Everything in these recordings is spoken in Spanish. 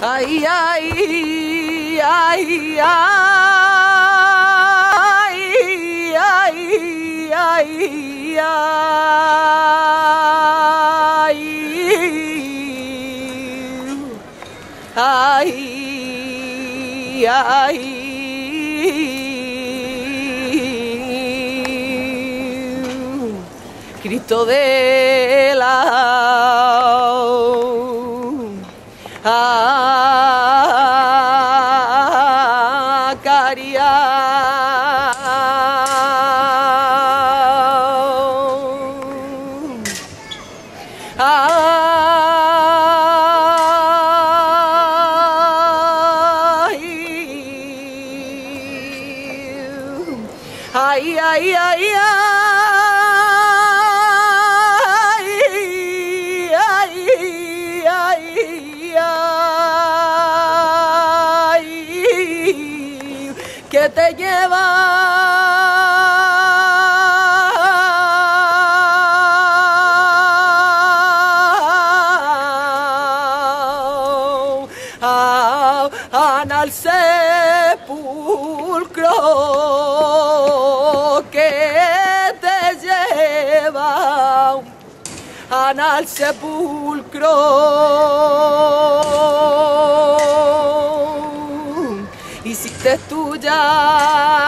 ay, ay, ay, ay, ay, ay, ay, ay. Cristo de la Ay, ay, ay, ay, ay, ay, ay, que te lleva a, al sepulcro que te lleva al sepulcro. Y si te tuya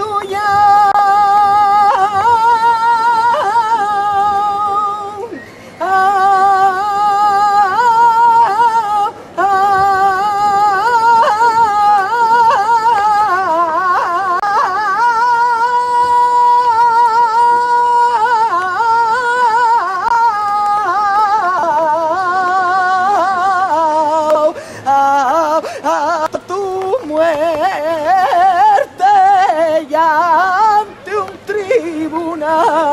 路遥啊 do now?